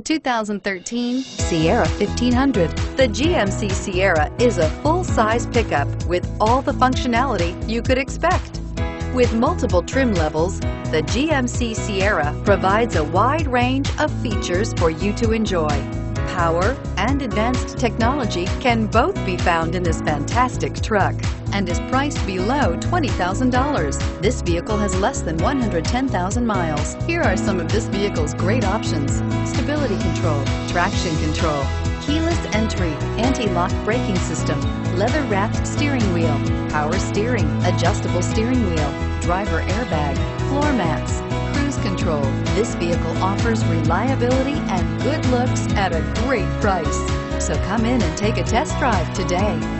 The 2013 Sierra 1500. The GMC Sierra is a full-size pickup with all the functionality you could expect. With multiple trim levels, the GMC Sierra provides a wide range of features for you to enjoy. Power and advanced technology can both be found in this fantastic truck and is priced below $20,000. This vehicle has less than 110,000 miles. Here are some of this vehicle's great options. Stability control, traction control, keyless entry, anti-lock braking system, leather-wrapped steering wheel, power steering, adjustable steering wheel, driver airbag, floor mats, cruise control. This vehicle offers reliability and good looks at a great price. So come in and take a test drive today.